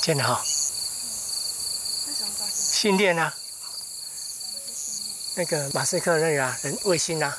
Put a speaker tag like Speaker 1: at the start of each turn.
Speaker 1: 见的哈，
Speaker 2: 为什么发现？
Speaker 1: 训练啊，那个马斯克那个啊，人卫星啊。